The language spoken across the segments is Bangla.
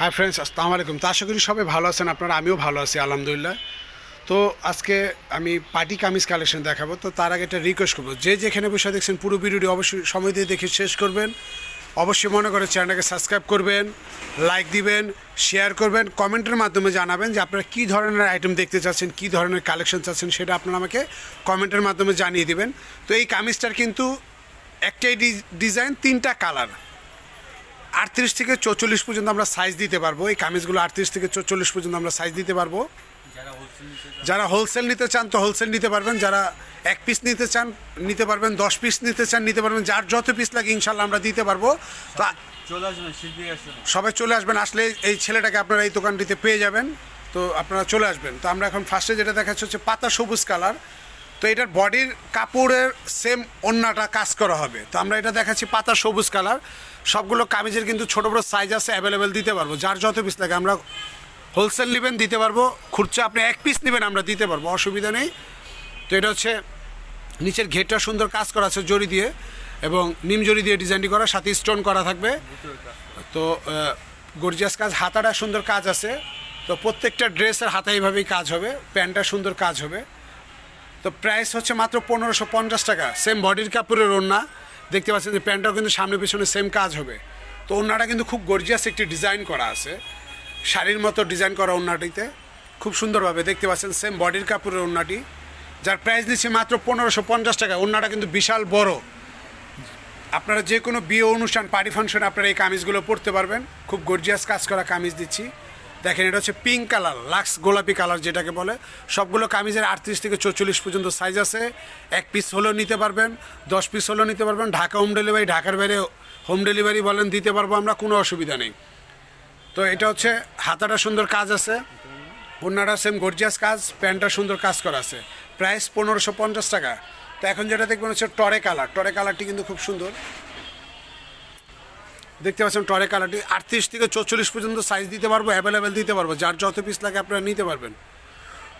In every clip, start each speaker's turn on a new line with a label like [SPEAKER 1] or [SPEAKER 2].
[SPEAKER 1] হাই ফ্রেন্ডস আসসালামু আলাইকুম। তো আশা করি সবাই ভালো আছেন, আপনারা আমিও ভালো আছি, আলহামদুলিল্লাহ। তো আজকে আমি পার্টি কামিজ কালেকশন দেখাবো। তো তার আগে একটা রিকোয়েস্ট করব। যে যেখানে বসে দেখছেন পুরো ভিডিওটি অবশ্যই সময় দিয়ে দেখে শেষ করবেন। অবশ্যই মনে করে চ্যানেলটাকে সাবস্ক্রাইব করবেন লাইক দিবেন শেয়ার করবেন, কমেন্টের মাধ্যমে জানাবেন যে আপনারা কী ধরনের আইটেম দেখতে চাচ্ছেন, কী ধরনের কালেকশন চাচ্ছেন, সেটা আপনারা আমাকে কমেন্টের মাধ্যমে জানিয়ে দিবেন। তো এই কামিজটার কিন্তু একটাই ডিজাইন তিনটা কালার আটত্রিশ থেকে চৌচল্লিশ পর্যন্ত আমরা সাইজ দিতে পারব। এই কামিজগুলো আটত্রিশ থেকে চৌচল্লিশ পর্যন্ত আমরা সাইজ দিতে পারব।
[SPEAKER 2] যারা হোলসেল নিতে চান,
[SPEAKER 1] তো হোলসেল নিতে পারবেন। যারা এক পিস নিতে চান নিতে পারবেন। দশ পিস নিতে চান নিতে পারবেন। যার যত পিস লাগে ইনশাল্লাহ আমরা দিতে পারব। তো সবাই চলে আসবেন। আসলে এই ছেলেটাকে আপনারা এই দোকানটিতে পেয়ে যাবেন। তো আপনারা চলে আসবেন। তো আমরা এখন ফার্স্টে যেটা দেখাচ্ছি হচ্ছে পাতা সবুজ কালার তো এটার বডির কাপড়ের সেম অন্যটা কাজ করা হবে। তো আমরা এটা দেখাচ্ছি পাতা সবুজ কালার। সবগুলো কামিজের কিন্তু ছোটো বড়ো সাইজ আছে অ্যাভেলেবেল দিতে পারব। যার যত পিস লাগে আমরা হোলসেল নেবেন, দিতে পারব। খুচরা আপনি এক পিস নেবেন, আমরা দিতে পারব, অসুবিধা নেই। তো এটা হচ্ছে নিচের ঘেরটা সুন্দর কাজ করা আছে জরি দিয়ে এবং নিম জরি দিয়ে ডিজাইনটি করা, সাথে স্টোন করা থাকবে। তো গর্জিয়াস কাজ। হাতাটা সুন্দর কাজ আছে। তো প্রত্যেকটা ড্রেসের হাতা এইভাবেই কাজ হবে। প্যান্টটা সুন্দর কাজ হবে। তো প্রাইস হচ্ছে মাত্র পনেরোশো পঞ্চাশ টাকা। সেম বডির কাপড়ের ওড়না। দেখতে পাচ্ছেন যে প্যান্টটাও কিন্তু সামনে পিছনে সেম কাজ হবে। তো ওড়নাটা কিন্তু খুব গর্জিয়াস একটি ডিজাইন করা আছে। শাড়ির মতো ডিজাইন করা ওড়নাটিতে। খুব সুন্দরভাবে দেখতে পাচ্ছেন সেম বডির কাপড়ের ওড়নাটি। যার প্রাইস নিচ্ছে মাত্র পনেরোশো পঞ্চাশ টাকা। ওড়নাটা কিন্তু বিশাল বড়। আপনারা যে কোনো বিয়ে অনুষ্ঠান পার্টি ফাংশনে আপনারা এই কামিজগুলো পরতে পারবেন। খুব গর্জিয়াস কাজ করা কামিজ দিচ্ছি। দেখেন, এটা হচ্ছে পিঙ্ক কালার লাক্স গোলাপি কালার যেটাকে বলে। সবগুলো কামিজের আটত্রিশ থেকে চৌচল্লিশ পর্যন্ত সাইজ আছে। এক পিস হলেও নিতে পারবেন, দশ পিস হলেও নিতে পারবেন। ঢাকা হোম ডেলিভারি ঢাকার বাইরে হোম ডেলিভারি বলেন, দিতে পারব আমরা, কোনো অসুবিধা নেই। তো এটা হচ্ছে, হাতাটা সুন্দর কাজ আছে। ওনাটা সেম গর্জিয়াস কাজ প্যান্টটা সুন্দর কাজ করা আছে। প্রাইস পনেরোশো পঞ্চাশ টাকা। তো এখন যেটা দেখবেন হচ্ছে টরে কালার টরে কালারটি কিন্তু খুব সুন্দর। দেখতে পাচ্ছেন টরে কালারটি আটত্রিশ থেকে চৌচল্লিশ পর্যন্ত সাইজ দিতে পারব অ্যাভেলেবেল দিতে পারব। যার যত পিস লাগে আপনারা নিতে পারবেন।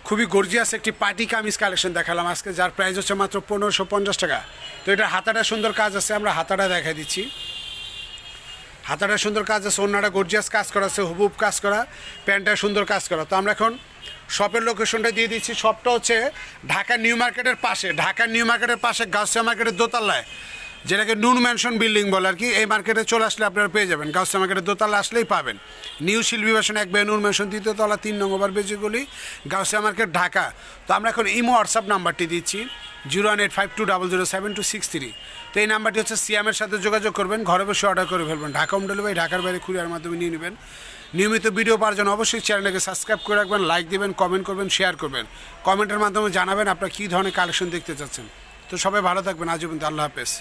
[SPEAKER 1] খুবই গর্জিয়াস একটি পার্টি কামিজ কালেকশন দেখালাম আজকে, যার প্রাইস হচ্ছে মাত্র পনেরোশো পঞ্চাশ টাকা। তো এটা হাতাটা সুন্দর কাজ আছে, আমরা হাতাটা দেখা দিচ্ছি। হাতাটা সুন্দর কাজ আছে অন্যটা গর্জিয়াস কাজ করা আছে হুবুব কাজ করা, প্যান্টটা সুন্দর কাজ করা। তো আমরা এখন শপের লোকেশনটা দিয়ে দিচ্ছি। শপটা হচ্ছে ঢাকা নিউ মার্কেটের পাশে, ঢাকা নিউ মার্কেটের পাশে, গাউসিয়া মার্কেটের দোতলায়। যেটাকে নুন ম্যানশন বিল্ডিং বলে আর কি, এই মার্কেটে চলে আসলে আপনারা পেয়ে যাবেন। গাউসিয়া মার্কেটে দোতলা আসলেই পাবেন। নিউ শিল্পী বাসন এক বে নুন ম্যানশন দ্বিতীয়তলা তিন নম্বর বেজিগুলি গাউসিয়া মার্কেট ঢাকা। তো আমরা এখন ইমো হোয়াটসঅ্যাপ নাম্বারটি দিচ্ছি, zero one eight five two double zero seven two six three. তো এই নাম্বারটি হচ্ছে সিএমের সাথে যোগাযোগ করবেন, ঘরে বসে অর্ডার করে ফেলবেন। ঢাকা হোম ডেলিভারি ঢাকার বাইরে কুরিয়ার মাধ্যমে নিয়ে নেবেন। নিয়মিত ভিডিও পাওয়ার জন্য অবশ্যই চ্যানেলটাকে সাবস্ক্রাইব করে রাখবেন লাইক দেবেন কমেন্ট করবেন শেয়ার করবেন। কমেন্টের মাধ্যমে জানাবেন আপনারা কী ধরনের কালেকশন দেখতে চাচ্ছেন। তো সবাই ভালো থাকবেন, আজ পর্যন্ত আল্লাহ হাফেজ।